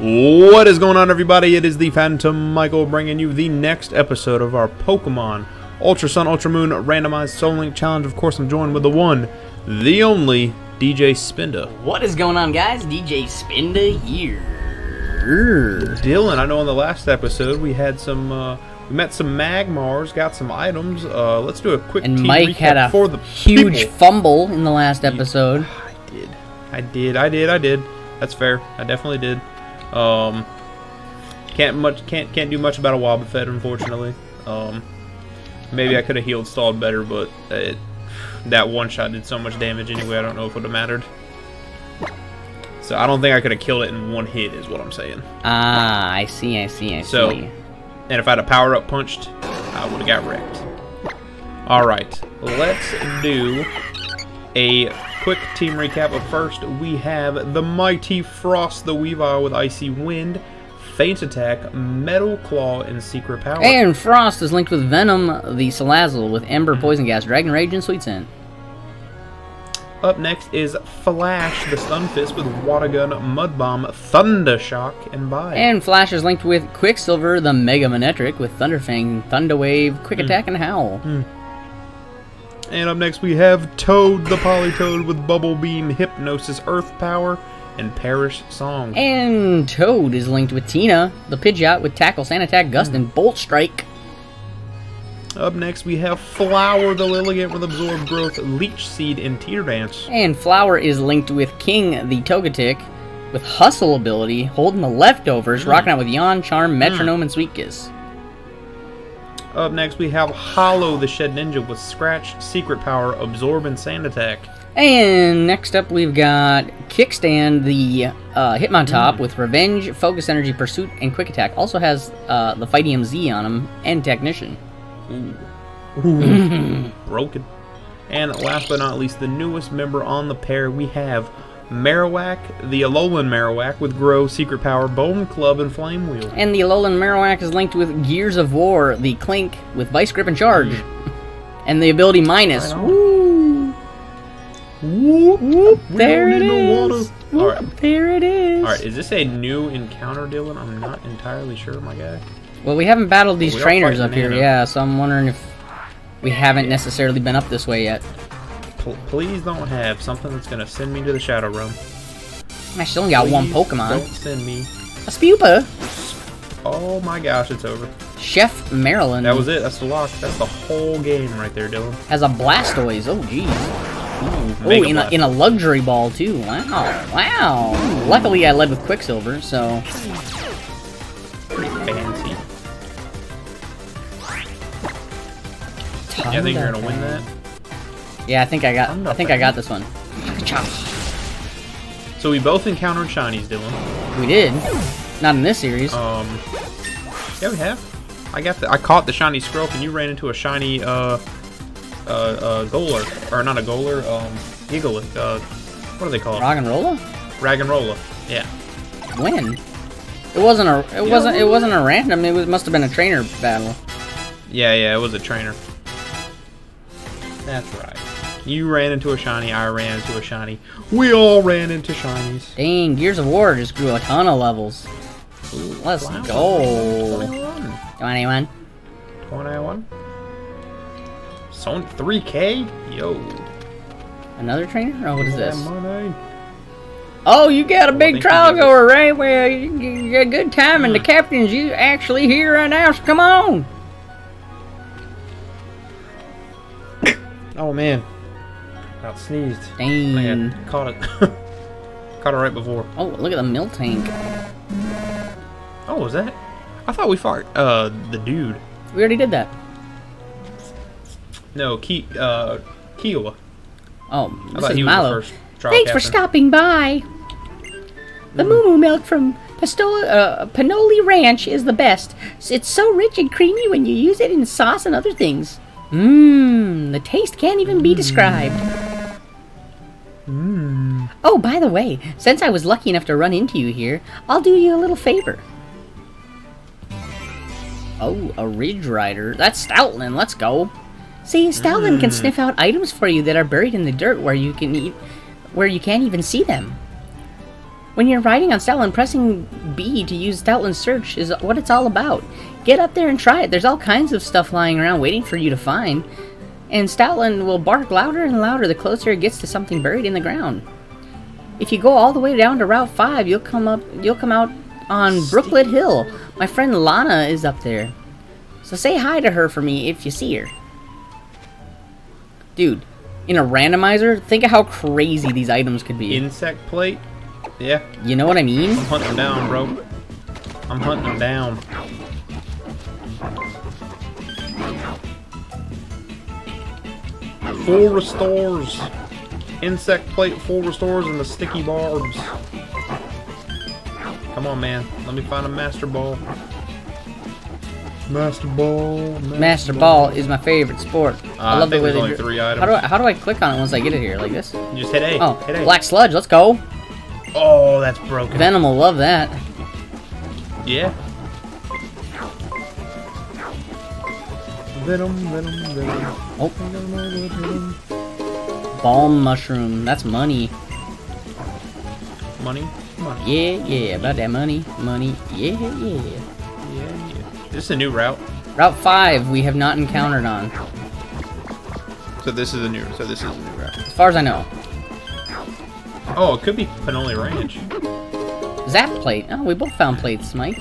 What is going on, everybody? It is the Phantom Michael bringing you the next episode of our Pokemon Ultra Sun Ultra Moon Randomized Soul Link Challenge. Of course, I'm joined with the one, the only DJ Spinda. What is going on, guys? DJ Spinda here. Dylan, I know on the last episode we had some, uh, we met some Magmars, got some items. Uh, let's do a quick And Mike recap had a for the huge people. fumble in the last episode. I did. I did. I did. I did. That's fair. I definitely did. Um, can't much. Can't can't do much about a Wobbuffet, unfortunately. Um, maybe I could have healed stalled better, but it, that one shot did so much damage anyway. I don't know if it would have mattered. So I don't think I could have killed it in one hit, is what I'm saying. Ah, I see, I see, I So- see. And if I had a power up punched, I would have got wrecked. All right, let's do a quick team recap. But first, we have the mighty Frost the Weavile with Icy Wind, Feint Attack, Metal Claw, and Secret Power. And Frost is linked with Venom, the Salazzle, with Ember, Poison Gas, Dragon Rage, and Sweet Scent. Up next is Flash the Stunfisk with Water Gun, Mud Bomb, Thunder Shock, and Bite. And Flash is linked with Quicksilver, the Mega Manectric, with Thunderfang, Thunder Wave, Quick hmm. Attack, and Howl. Hmm. And up next we have Toad the Politoed with Bubble Beam, Hypnosis, Earth Power, and Perish Song. And Toad is linked with Tina, the Pidgeot, with Tackle, Sand Attack, Gust, and Bolt Strike. Up next, we have Flower the Lilligant with Absorb Growth, Leech Seed, and Teeter Dance. And Flower is linked with King, the Togetic, with Hustle ability, holding the leftovers, hmm. rocking out with Yawn, Charm, hmm. Metronome, and Sweet Kiss. Up next, we have Hollow the Shedinja with Scratch, Secret Power, Absorb, and Sand Attack. And next up, we've got Kickstand, the uh, Hitmontop, with Revenge, Focus Energy, Pursuit, and Quick Attack. Also has uh, the Fightium Z on him, and Technician. Ooh. Broken. And last but not least, the newest member on the pair, we have Marowak, the Alolan Marowak with Grow, Secret Power, Bone Club, and Flame Wheel. And the Alolan Marowak is linked with Gears of War, the Klink, with Vice Grip and Charge. Mm. and the ability Minus. Right. Woo! Whoop, whoop. There don't it need no water. is. All Whoop, right. There it is. All right, is this a new encounter, Dylan? I'm not entirely sure, my guy. Well, we haven't battled these We trainers up here, Nana. yeah, so I'm wondering if we haven't necessarily been up this way yet. Pl- please don't have something that's gonna send me to the Shadow Realm. I still only got one Pokemon. Don't send me. A Spupa. Oh my gosh, it's over. Chef Maryland That was it. That's the lock. That's the whole game right there, Dylan. has a Blastoise. Oh, jeez. Ooh, Oh, in a, in a luxury ball, too. Wow. Wow. Luckily, I led with Quicksilver, so... pretty fancy. Yeah, I think you're gonna win that. Yeah, I think I got. I think I got this one. So we both encountered shinies, Dylan. We did. Not in this series. Um, yeah, we have. I got the. I caught the shiny Scrope, and you ran into a shiny uh, uh, uh, Goler, or not a Goler, um, Gigalith. Uh, what do they call it? Rock and Rolla? Roggenrola. Yeah. When? It wasn't a. It wasn't. It wasn't a random. It was, must have been a trainer battle. Yeah, yeah, it was a trainer. That's right. You ran into a shiny, I ran into a shiny. We all ran into shinies. Dang, Gears of War just grew a ton of levels. Let's Wow. go. 21. 21. 21. So 3K? Yo. Another trainer? Oh, what is this? money. Oh, you got a big think trial goer, right? Well, you, you got a good time, and the Hmm. captain's you actually here right now, so come on. Oh man. Got sneezed. I Dang. had caught it. caught it right before. Oh, look at the milk tank. Oh, was that? I thought we fought uh the dude. We already did that. No, Ki uh Kiawe. Oh, I this thought is he was Milo. the first trial Thanks for stopping by. The Moo Moo milk from Pasto- uh, Panoli Ranch is the best. It's so rich and creamy when you use it in sauce and other things. Mmm, the taste can't even be described. Mmm. Oh, by the way, since I was lucky enough to run into you here, I'll do you a little favor. Oh, a Ridge Rider. That's Stoutland. Let's go. See, Stoutland can mm. sniff out items for you that are buried in the dirt where you can eat, where you can't even see them. When you're riding on Stoutland, pressing B to use Stoutland search is what it's all about. Get up there and try it. There's all kinds of stuff lying around waiting for you to find. And Stoutland will bark louder and louder the closer it gets to something buried in the ground. If you go all the way down to Route 5, you'll come up you'll come out on Brooklet Hill. My friend Lana is up there. So say hi to her for me if you see her. Dude, in a randomizer, think of how crazy these items could be. Insect plate? Yeah, you know what I mean? I'm hunting them down, bro. I'm hunting them down. Full restores. Insect plate full restores and the sticky barbs. Come on, man. Let me find a master ball. Master ball. Master ball is my favorite sport. I Uh, love I think the way there's three items. How do I how do I click on it once I get it here like this? You just hit A. Oh, hit A. black sludge. Let's go. Oh, that's broken. Venom will love that. Yeah. Venom, venom, venom. Oh, balm mushroom. That's money. Money, money. Yeah, yeah. About that money, money. Yeah, yeah. Yeah, yeah. This is a new route. Route five we have not encountered on, So this is a new. So this is a new route. as far as I know. Oh, it could be Panoli Ranch. Zap plate. Oh, we both found plates, Mike.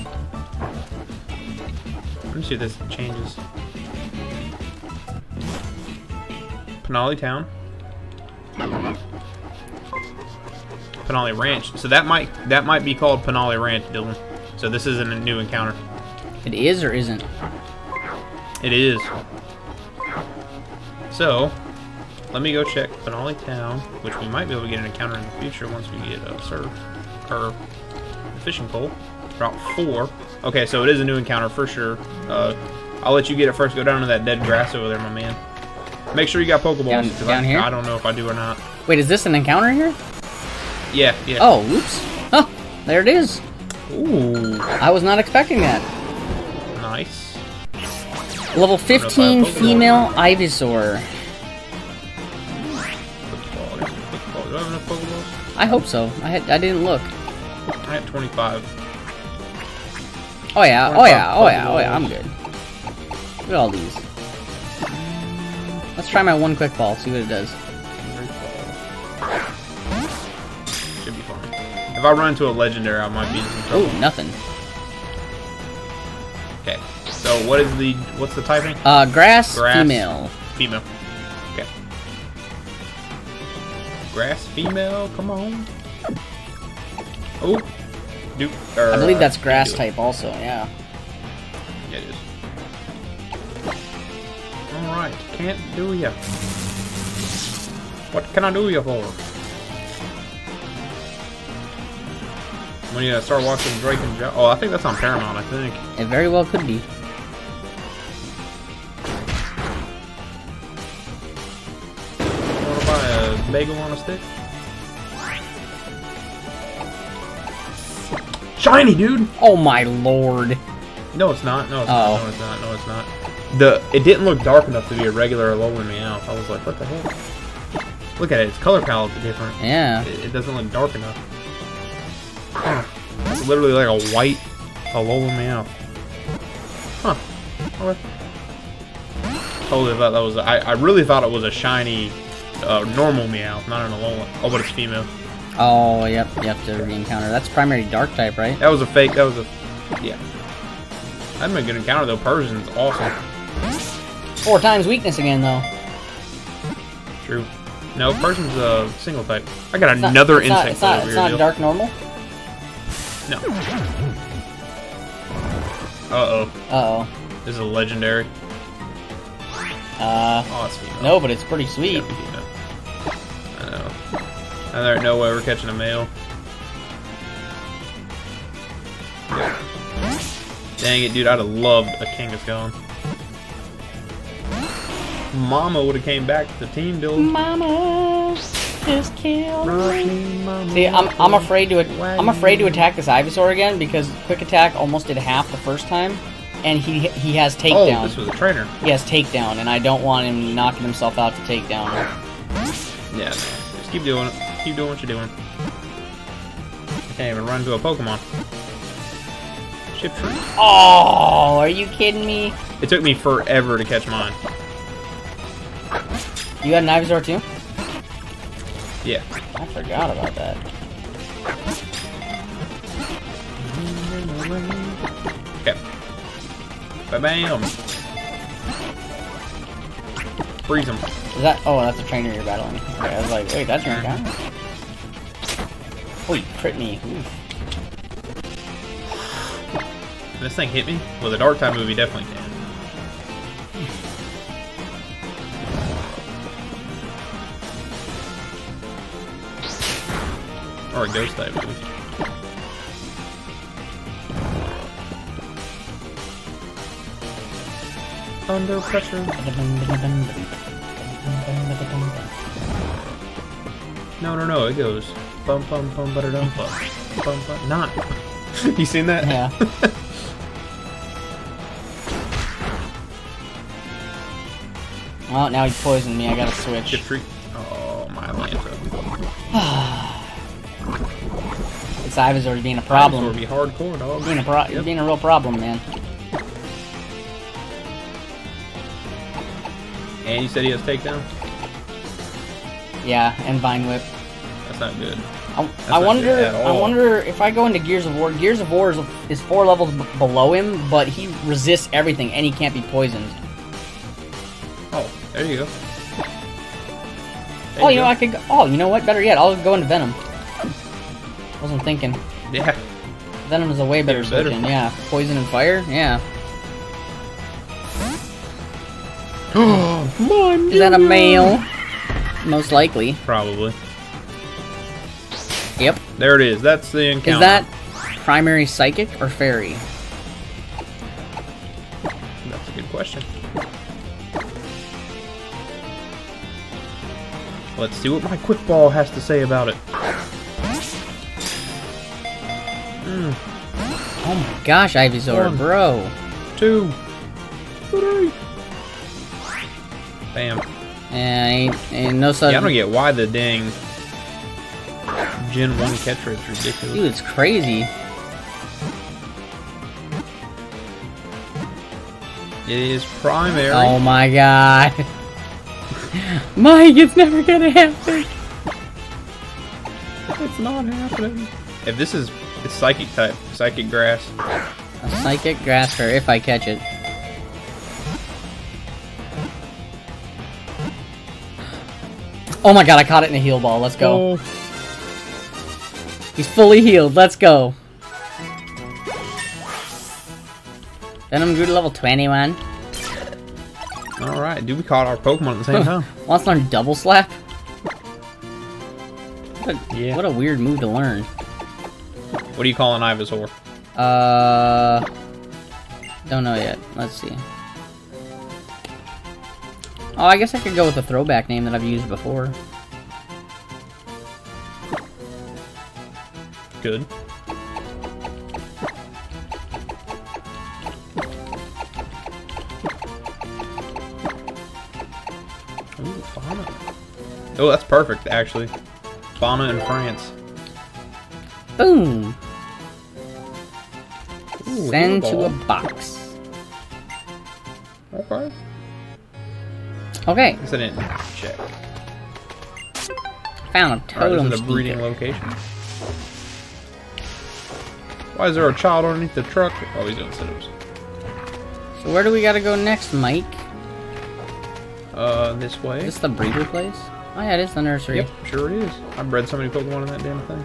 Let me see if this changes. Panoli Town. Panoli Ranch. So that might that might be called Panoli Ranch, Dylan. So this isn't a new encounter. It is or isn't? It is. So, let me go check Panoli Town, which we might be able to get an encounter in the future once we get a surf or the fishing pole. Route four. Okay, so it is a new encounter for sure. Uh, I'll let you get it first. Go down to that dead grass over there, my man. Make sure you got Pokeballs. Down- down I, here? I don't know if I do or not. Wait, is this an encounter here? Yeah, yeah. Oh, oops. Huh, there it is. Ooh, I was not expecting that. nice. Level if I have 15 female Ivysaur. Pokeball. Pokeball. Do I have enough Pokeballs? I hope so. I had, I didn't look. I had 25. Oh yeah, What oh about yeah, oh yeah, oh yeah, I'm good. Look at all these. Let's try my one quick ball, see what it does. Should be fine. If I run into a legendary, I might be in some trouble. Oh, nothing. Okay. So what is the what's the typing? Uh, grass, Grass. female. Female. Okay. Grass female. Come on. Oh. Dude. I believe that's grass type. type also, yeah. Yeah, it is. All right. Can't do ya. What can I do ya for? When you start watching Drake and Josh. Oh, I think that's on Paramount. I think. It very well could be. Want to buy a bagel on a stick? Shiny, dude. Oh my lord. No, it's not. No, it's Oh. not. No, it's not. No, it's not. The it didn't look dark enough to be a regular Alolan Meowth. I was like, what the heck? Look at it. Its color palette's different. Yeah. It, it doesn't look dark enough. It's literally like a white Alolan Meowth. Huh. Okay. Totally thought that was. A, I I really thought it was a shiny, uh, normal Meowth, not an Alolan. Oh, but it's female. Oh, yep, you have to re-encounter. That's primary dark type, right? That was a fake. That was a. Yeah. That'd been a good encounter though. Persian's awesome. Four times weakness again, though. True. No, Persian's a single type. I got It's not- another it's not, insect it's not, it's not dark normal? No. Uh oh. Uh-oh. This is a legendary. Uh, Oh, it's no, but it's pretty sweet. Yeah. I know. There ain't no way we're catching a male. Dang it, dude! I'd have loved a Kangaskhan. Mama would have came back to the team, Dylan. Mama, just kill Rocking. See, I'm, I'm afraid to I'm afraid to attack this Ivysaur again because quick attack almost did half the first time, and he he has takedown. Oh, takedown. this was a trainer. he has takedown, and I don't want him knocking himself out to takedown. Yeah. Just keep doing it. Keep doing what you're doing. I can't even run to a Pokemon. Ship tree. Oh, are you kidding me? It took me forever to catch mine. You got an Ivysaur too? Yeah. I forgot about that. Okay. Ba-bam. Freeze him. Is that? Oh, that's a trainer you're battling. Okay, I was like, wait, that's your guy. Oh, you crit me. Oof. This thing hit me? Well, the Dark Time movie definitely can. Or a ghost type. Under pressure. No, no, no. It goes bum bum bum butter dum bum bum bum. Not. you seen that? Yeah. Oh, now he poisoned me. I gotta switch. Chip treat. Ivysaur being a problem. Would be hardcore, dog. Being a pro Yep. being a real problem, man. And you said he has takedown. Yeah, and Vine Whip. That's not good. I, not I wonder. I wonder if I go into Gears of War. Gears of War is, is four levels b- below him, but he resists everything, and he can't be poisoned. Oh, there you go. Oh, there oh, you know, go. I could. Go, oh, you know what? Better yet, I'll go into Venom. Wasn't thinking. Yeah. Venom is a way better Even better. switch in. Yeah, poison and fire. Yeah. Is that a male? Most likely. Probably. Yep. There it is. That's the encounter. Is that primary psychic or fairy? That's a good question. Let's see what my quick ball has to say about it. Oh my gosh, Ivysaur, One. bro. Two. Three. Bam. Yeah, ain't, ain't no such. Yeah, I don't get why the dang Gen 1 catch rate's ridiculous. Dude, it's crazy. It is primary. Oh my god. Mike, it's never gonna happen. It's not happening. If this is it's psychic type, psychic grass. A psychic grasper if I catch it. Oh my god, I caught it in a heal ball. Let's go. Oh. He's fully healed. Let's go. Venom grew to level 21. All right, dude, we caught our Pokemon at the same time. Wants to learn double slap? What a, Yeah. what a weird move to learn. What do you call an Ivysaur? Uh, don't know yet. Let's see. Oh, I guess I could go with a throwback name that I've used before. Good. Ooh, Oh, that's perfect, actually. Fauna in France. Boom! Send to a box. Okay. Okay, Incident check. found totem this is a breeding speaker. location. Why is there a child underneath the truck? Oh, he's doing sit-ups. So where do we gotta go next, Mike? Uh, this way. Is this the breeder place? Oh yeah, it is the nursery. Yep, sure it is. I've bred so many Pokemon in that damn thing.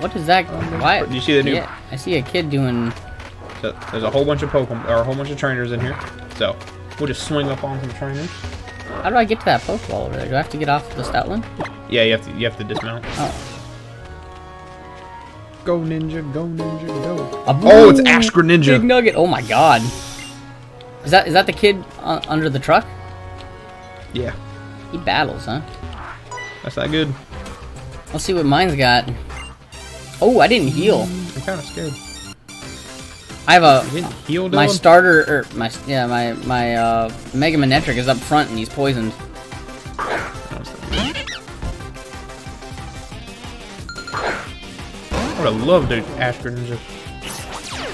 What is that? Why? Do you see the new- Yeah, I see a kid doing. So there's a whole bunch of Pokemon, or a whole bunch of trainers in here. So we'll just swing up on some trainers. How do I get to that Pokeball over there? Do I have to get off the stout one? Yeah, you have to you have to dismount. Oh. Go ninja, go ninja, go. A Oh, it's boom! Ashgra Big Nugget. Oh my god. Is that is that the kid uh, under the truck? Yeah, He battles, huh? that's not good. Let's see what mine's got. Oh, I didn't heal. I'm kind of scared. I have a my starter or my yeah my my uh Mega Manectric is up front and he's poisoned. I it's not good. would have loved the Ash Greninja.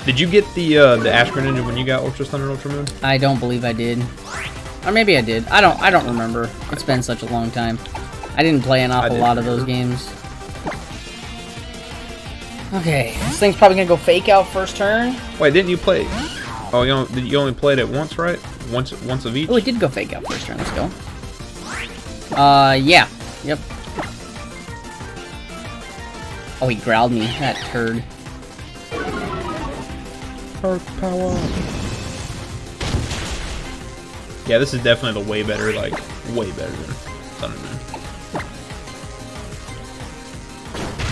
Did you get the uh, the Ash Greninja when you got Ultra Sun and Ultra Moon? I don't believe I did. Or maybe I did. I don't I don't remember. It's been such a long time. I didn't play an awful lot of those games. Okay, this thing's probably gonna go fake out first turn. Wait, didn't you play? Oh, you only, you only played it once, right? Once once of each. Oh, it did go fake out first turn. Let's go. Uh, yeah. Yep. Oh, he growled me. That turd. Earth power. Yeah, this is definitely the way better, like way better than Sun and Moon.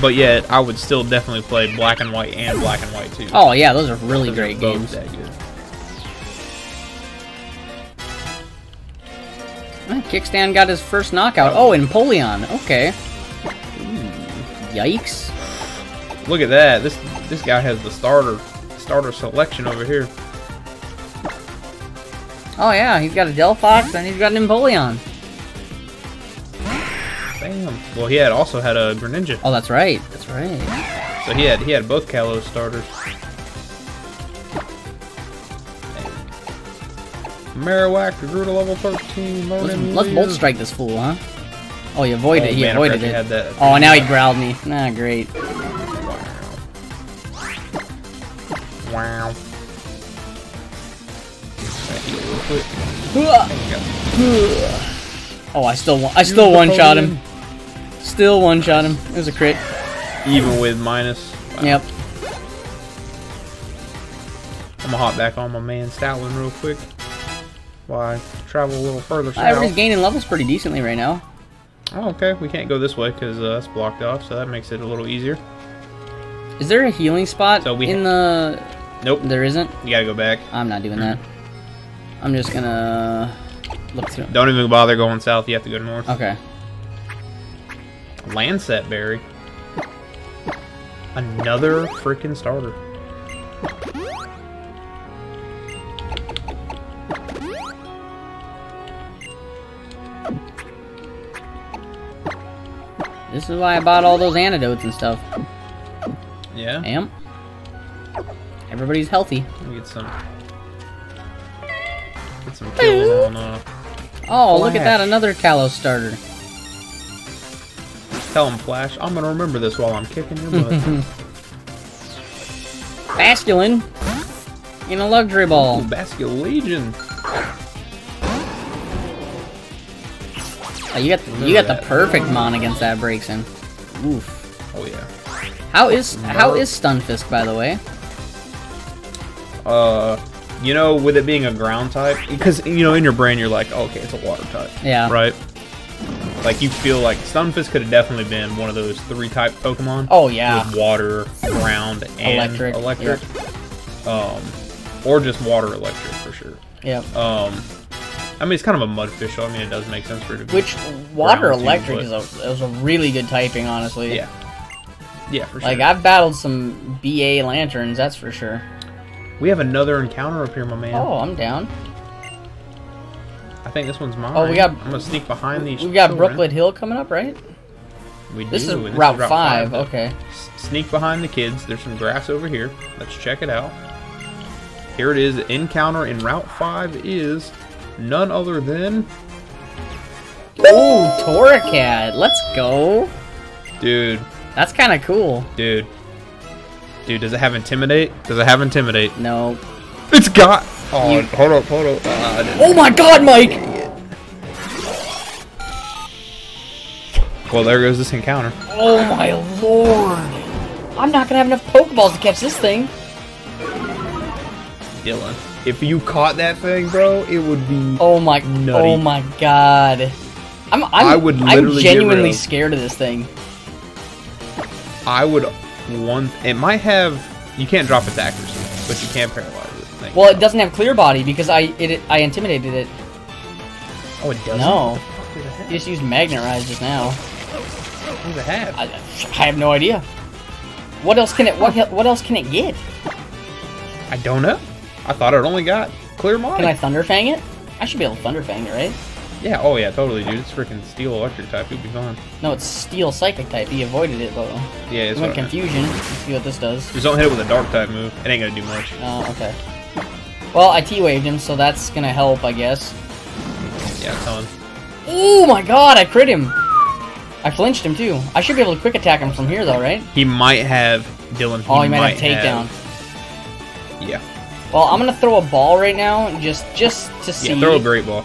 But yet, I would still definitely play Black and White and Black and White too. Oh yeah, those are really great games. That good. Ah, Kickstand got his first knockout. Oh, Empoleon. Okay. Ooh, yikes. Look at that. This this guy has the starter starter selection over here. Oh yeah, he's got a Delphox and he's got an Empoleon. Bam. Well, he had also had a Greninja, Oh, that's right. That's right. so he had he had both Kalos starters. Marowak grew to level 13. Let's, let's bolt strike this fool, huh? Oh, he avoided Oh, it. He man, avoided it. had that. Oh, now he growled me. Nah, great. Wow. Oh, I still, I still one shot him. Still one shot him. It was a crit. Even with minus. Wow. Yep. I'm gonna hop back on my man Stoutland real quick. Why travel a little further south? Everybody's gaining levels pretty decently right now. Oh, okay. We can't go this way because uh, that's blocked off, so that makes it a little easier. Is there a healing spot So we in the? Nope. There isn't. You gotta go back. I'm not doing that. I'm just gonna look through. Don't even bother going south. You have to go north. Okay. Lansat Berry. Another freaking starter. This is why I bought all those antidotes and stuff. Yeah. Am. Everybody's healthy. Let me get some. Get some kills on. Uh, Oh, look at that, another Kalos starter. Tell him Flash. I'm gonna remember this while I'm kicking your butt. Basculin in a luxury Ooh, ball. Basculegion. Oh, you got the, you Remember got the perfect mon against that Braixen. Oof. Oh yeah. How is how Merc. Stunfisk by the way? Uh, you know, with it being a ground type, because you know in your brain you're like, okay, it's a water type, Yeah. right? Like you feel like Stunfisk could have definitely been one of those three type Pokemon. Oh yeah. With water, ground, and Electric, electric. Um, or just water electric for sure. Yeah. Um, I mean it's kind of a mudfish. I mean it does make sense for it to be. Which water electric but- is a is a really good typing, honestly. yeah, yeah, for sure. Like I've battled some BA Lanturns, that's for sure. we have another encounter up here, my man. Oh, I'm down. I think this one's mine. Oh, we got- I'm gonna sneak behind these. We got children. Brooklet Hill coming up, right? We This do, is and Route Five. though. Okay. Sneak behind the kids. There's some grass over here. Let's check it out. Here it is. Encounter in Route 5 is none other than... Ooh, Torracat. Let's go. Dude, That's kind of cool. dude. Dude, does it have Intimidate? Does it have Intimidate? No. It's got... Oh, You- hold up, hold up. Uh, Oh my God, Mike! well, there goes this encounter. Oh my lord! I'm not gonna have enough Pokeballs to catch this thing. Dylan. If you caught that thing, bro, it would be... Oh my! Nutty. Oh my God! I'm I'm I would I'm literally get rid genuinely of- scared of this thing. I would... One... It might have... You can't drop its accuracy, but you can paralyze Thank Well, it doesn't have clear body because I it I intimidated it. Oh, it doesn't? No. What the fuck does it? You just used Magnet Rise just now. What does it have? I, I have no idea. What else can it? What what else can it get? I don't know. I thought it only got clear mind. Can I Thunderfang it? I should be able to Thunderfang it, right? Yeah, oh yeah, totally, dude. It's freaking steel electric type. You'll be fine. No, it's steel psychic type. He avoided it though. Yeah, it's went confusion. Let's see what this does. Just don't hit it with a dark type move. It ain't gonna do much. Oh, okay. Well, I T-waved him, so that's gonna help, I guess. Yeah, it's on. Oh my god, I crit him! I flinched him too. I should be able to quick attack him from here though, right? He might have Dylan. Oh, he oh, he might, have takedown. Yeah. Well, I'm gonna throw a ball right now, just just to see. Yeah, throw a great ball.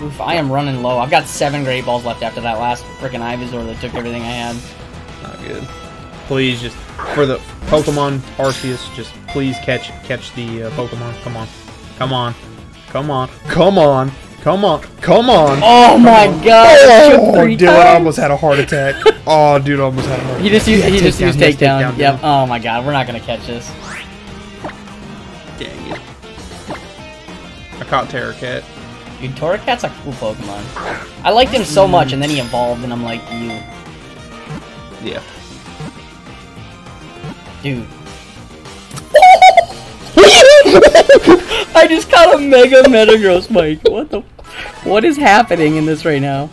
Oof, I am running low. I've got seven great balls left after that last freaking Ivysaur that took everything I had. Not good. Please just for the Pokemon Arceus, just please catch catch the uh, Pokemon. Come on, come on, come on, come on, come on, come on. Oh my god! I shook Oh, three dude, I almost had a heart attack. oh, dude, I almost had a heart attack. He just used, he just takedown, used takedown. takedown, Yep. Oh my god, we're not gonna catch this. Dang it. I caught Torracat. Dude, Torracat's a cool Pokemon. I liked him so much, and then he evolved, and I'm like, you, Yeah. dude. I just caught a Mega Metagross, Mike. What the? What is happening in this right now?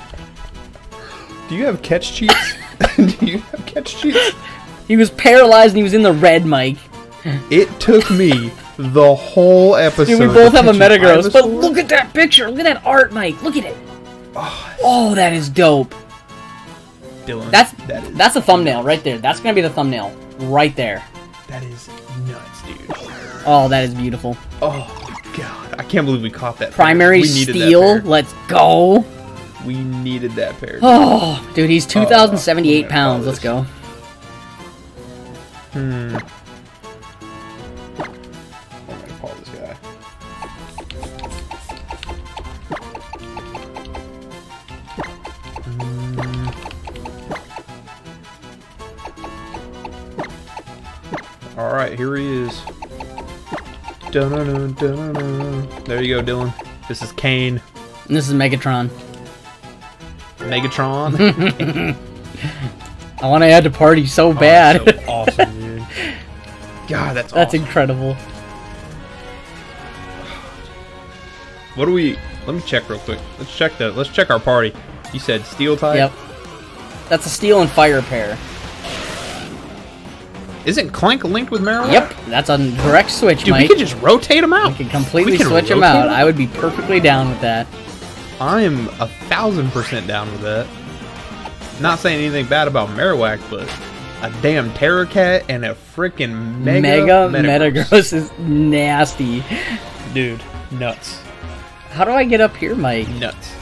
Do you have catch cheats? Do you have catch cheats? He was paralyzed and he was in the red, Mike. It took me the whole episode. Dude, we both have a Metagross, but look at that picture. Look at that art, Mike. Look at it. Ah, oh, that is dope. Dylan, That's that is that's a thumbnail right there. That's gonna be the thumbnail right there. that is nuts, dude. Oh, that is beautiful. Oh god, I can't believe we caught that. pair. Primary steel. Let's go. We needed that pair. Oh, dude, he's 2,078 Oh, pounds. Let's go. Hmm. I'm gonna call this guy. Hmm. All right, here he is. There you go, Dylan. This is Kane, And this is Megatron. Megatron. I want to add to party so Oh, bad. so awesome, dude. God, that's That's awesome. incredible. What do we? Let me check real quick. Let's check the. Let's check our party. You said steel type. Yep. That's a steel and fire pair. Isn't Clank linked with Marowak? Yep, that's a direct switch, Dude, we could just rotate them out. We can completely we can switch them out. them? I would be perfectly down with that. I am a thousand percent down with that. Not saying anything bad about Marowak, but a damn Torracat and a freaking Mega, Mega Metagross. Metagross is nasty. Dude, nuts. How do I get up here, Mike? Nuts.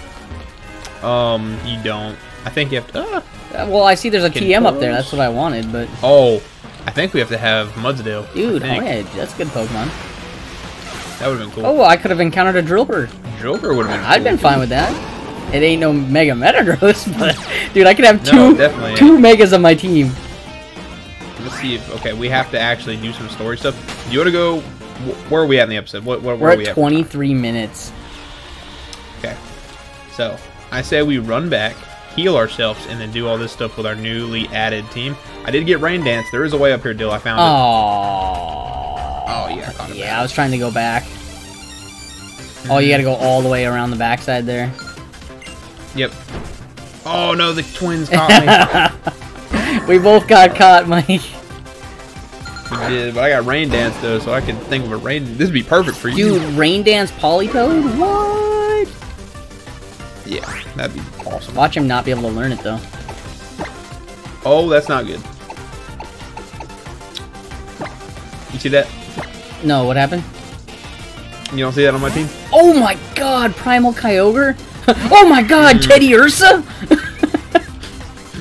Um, you don't. I think you have to. Uh, Well, I see there's a TM up there. That's what I wanted, but Oh, I think we have to have Mudsdale. dude. Hedge, that's a good Pokemon. that would have been cool. Oh, I could have encountered a Drillbur. Joker would have been. I'd cool, been fine with that. It ain't no Mega Metagross, but dude, I could have No, two definitely two Megas on my team. Let's see if okay, we have to actually do some story stuff. Do you want to go? Where are we at in the episode? What, what, where We're are we at at? 23 minutes. Okay, so I say we run back, heal ourselves, and then do all this stuff with our newly added team. I did get rain dance. There is a way up here, Dill. I found it. Oh. Oh yeah, I caught it. Yeah, I was trying to go back. Mm-hmm. Oh, you gotta go all the way around the backside there. Yep. Oh no, the twins caught me. We both got caught, Mike. we did, but I got rain dance though, so I can think of a rain. This would be perfect for you. Dude, Rain Dance Politoed? What? Yeah, that'd be awesome. Watch him not be able to learn it, though. Oh, that's not good. You see that? No, what happened? You don't see that on my team? Oh my god, Primal Kyogre? oh my god, Mm. Teddiursa?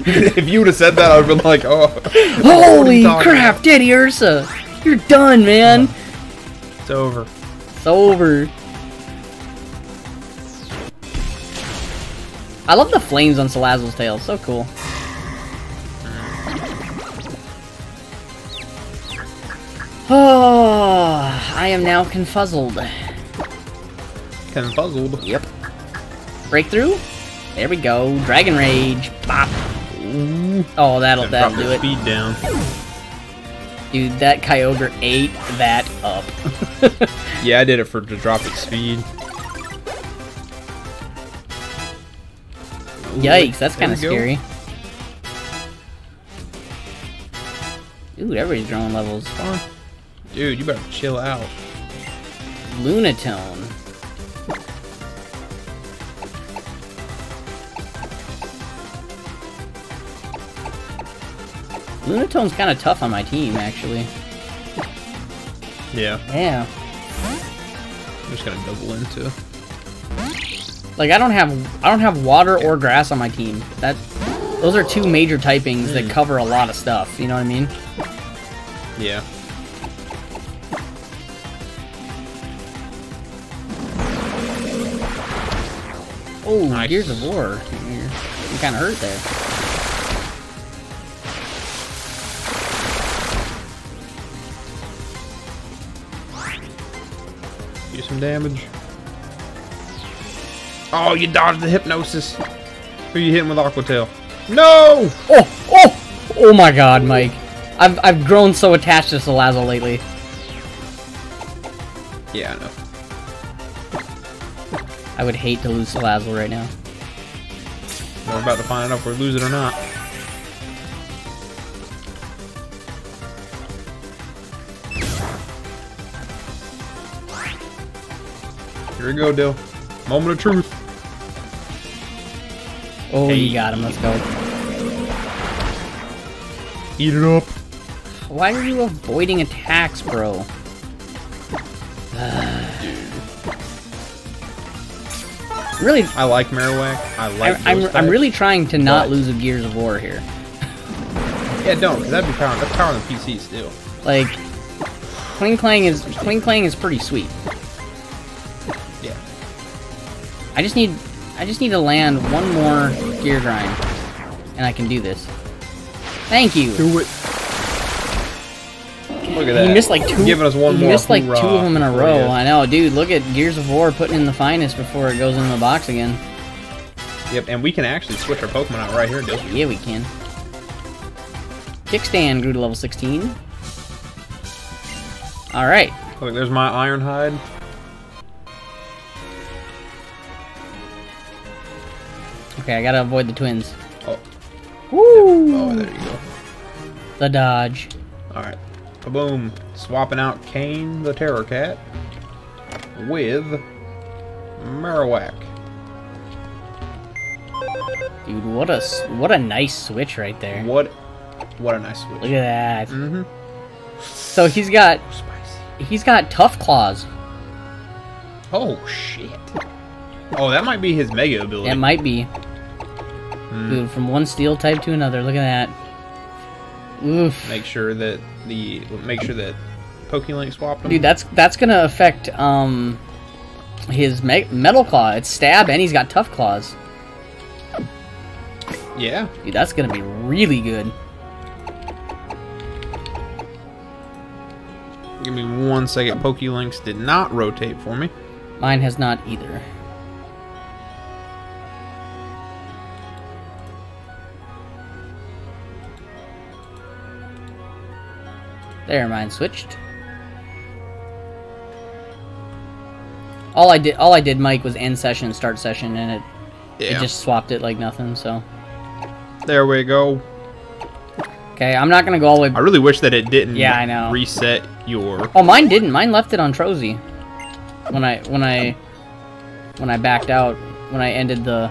if you would have said that, I would have been like, oh. Holy What are you talking crap, about? Teddiursa! You're done, man! It's over. It's over. I love the flames on Salazzle's tail. So cool. Oh, I am now confuzzled. Confuzzled. Yep. Breakthrough? There we go. Dragon Rage. Bop. Ooh. Oh, that'll, that'll do it. speed down. Dude, that Kyogre ate that up. Yeah, I did it for to drop its speed. Yikes, that's kind of scary. Ooh, everybody's drawing levels. Dude, you better chill out. Lunatone. Lunatone's kind of tough on my team, actually. Yeah, Yeah. I'm just gonna double into. Like I don't have I don't have water or grass on my team. That those are two major typings that hmm. cover a lot of stuff. You know what I mean? Yeah. Oh, Nice. Gears of War. You're, you kind of hurt there. Do some damage. Oh, you dodged the hypnosis. Who are you hitting with Aqua Tail? No! Oh, oh, oh my God, Mike. I've I've grown so attached to Salazzle lately. Yeah, I know. I would hate to lose Salazzle right now. We're about to find out if we lose it or not. Here we go, Dill. Moment of truth. Oh, Hey. you got him. Let's go. Eat it up. Why are you avoiding attacks, bro? really, I like Marowak. I like. I, I'm, I'm really trying to not but- lose a Gears of War here. Yeah, don't, because that'd be power. That's power on the PC still. Like, Klinklang is Klinklang is pretty sweet. Yeah. I just need I just need to land one more gear grind, and I can do this. Thank you. Do it. Look at that. He missed like two. Giving us one he more. missed like two of them in a for row. you. I know, dude. Look at Gears of War putting in the finest before it goes in the box again. Yep, and we can actually switch our Pokemon out right here, Dill. Yeah, we can. Kickstand grew to level 16. All right. Look, there's my Ironhide. Okay, I gotta avoid the twins. Oh, Woo! oh, there you go. The dodge. All right, boom. Swapping out Kane the Torracat with Marowak. Dude, what a what a nice switch right there. What? What a nice switch. Look at that. Mm-hmm. So he's got Spicy. he's got tough claws. Oh shit. Oh, that might be his Mega ability. It might be. Mm. Dude, from one steel type to another. Look at that. Oof. Make sure that the make sure that Pokélink swapped him. Dude, that's that's gonna affect um his me- metal claw. It's stab and he's got tough claws. yeah. Dude, that's gonna be really good. Give me one second. Pokelinks did not rotate for me. Mine has not either. There, mine switched. All I did, all I did, Mike, was end session, start session, and it, Yeah. it just swapped it like nothing. So, There we go. okay, I'm not gonna go all the way. I really wish that it didn't. Yeah, I know. Reset your. Oh, mine didn't. Mine left it on Trozy. When I when I when I backed out, when I ended the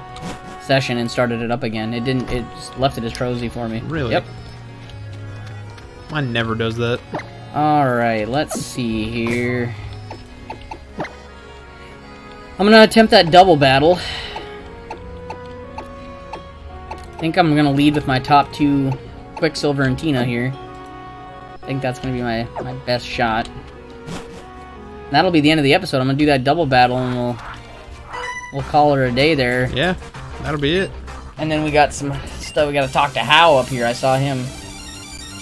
session and started it up again, it didn't. It just left it as Trozy for me. Really? Yep. Mine never does that. All right. Let's see here. I'm gonna attempt that double battle. I think I'm gonna lead with my top two, Quicksilver and Tina here. I think that's gonna be my my best shot. That'll be the end of the episode. I'm gonna do that double battle and we'll we'll call her a day there. Yeah, that'll be it. And then we got some stuff. We got to talk to Hau up here. I saw him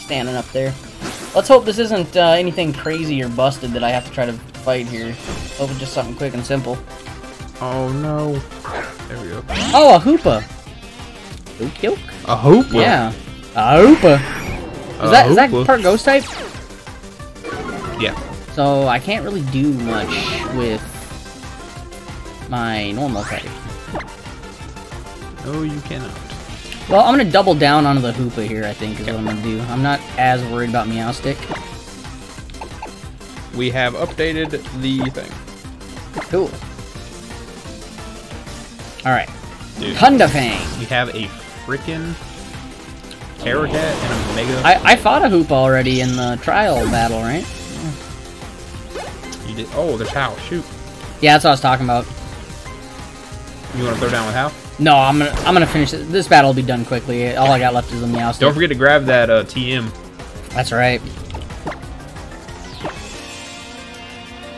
standing up there. Let's hope this isn't uh, anything crazy or busted that I have to try to fight here. Hope it's just something quick and simple. Oh no. There we go. Oh, a Hoopa. Ook yoke? A hoopa? Yeah. A Hoopa. Is that, is that Hoopa. part ghost type? Yeah. So I can't really do much with my normal type. No, you cannot. Well, I'm gonna double down onto the Hoopa here. I think is what I'm gonna do. I'm not as worried about Meowstic. We have updated the thing. Cool. All right. Dude, Thunderfang. we have a freaking Torracat and a Mega. I, I fought a Hoopa already in the trial battle, right? you did. Oh, there's Hau. Shoot. Yeah, that's what I was talking about. You want to throw down with Hau? No, I'm gonna I'm gonna finish it. This battle will be done quickly. All I got left is the Meowstic. Don't forget to grab that uh, TM. That's right.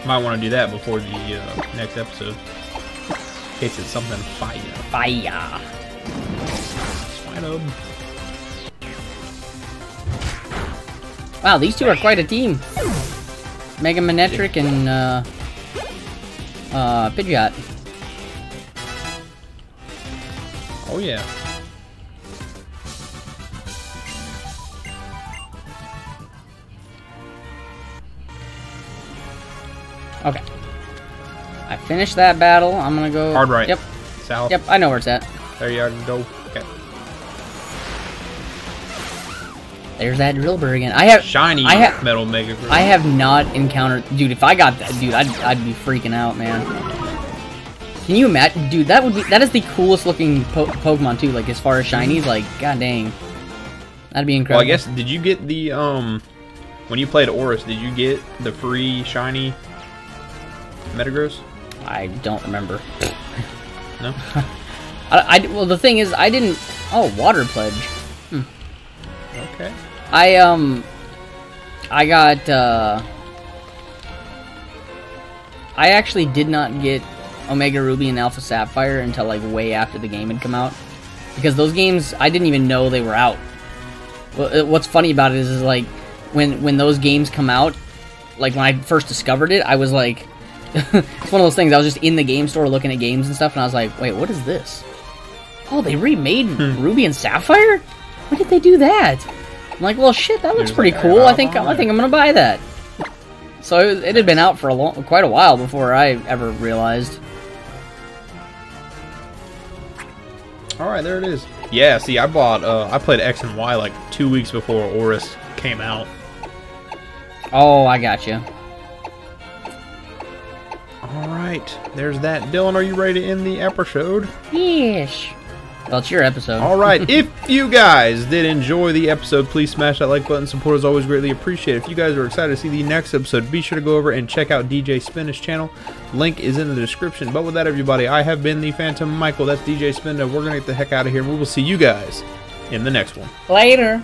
Might want to do that before the uh, next episode. In case it's something fire. Fire. Wow, these two are quite a team. Mega Manectric and uh, uh, Pidgeot. Oh yeah. Okay. I finished that battle. I'm gonna go. Hard right. Yep. South. Yep. I know where it's at. There you are. Go. Okay. There's that Drillbur again. I have. Shiny I ha- metal Mega. I have not encountered, dude. If I got that, dude, I'd, I'd be freaking out, man. Can you imagine, dude? That would be that is the coolest looking po Pokemon too. Like as far as shinies, like god dang, that'd be Well, incredible. I guess did you get the um when you played ORAS? Did you get the free shiny Metagross? I don't remember. No. I, I well, the thing is, I didn't. Oh, Water Pledge. Okay. I um, I got uh, I actually did not get Omega Ruby and Alpha Sapphire until like way after the game had come out, because those games I didn't even know they were out. Uh, What's funny about it is, is like when when those games come out, like when I first discovered it, I was like, it's one of those things. I was just in the game store looking at games and stuff, and I was like, wait, what is this? Oh, they remade Ruby and Sapphire. When did they do that? I'm like, well, shit, that looks There's pretty cool. I'll think I think I'm gonna buy that. So it, it had been out for a long, quite a while before I ever realized. All right, there it is. Yeah. See, I bought. Uh, I played X and Y like two weeks before ORAS came out. Oh, I got you. All right. There's that. Dylan, are you ready to end the episode? Yes. Well, it's your episode. All right. if you guys did enjoy the episode, please smash that like button. Support is always greatly appreciated. If you guys are excited to see the next episode, be sure to go over and check out DJ Spinda's channel. Link is in the description. But with that, everybody, I have been the Phantom Michael. That's DJ Spinner. We're going to get the heck out of here. We will see you guys in the next one. Later.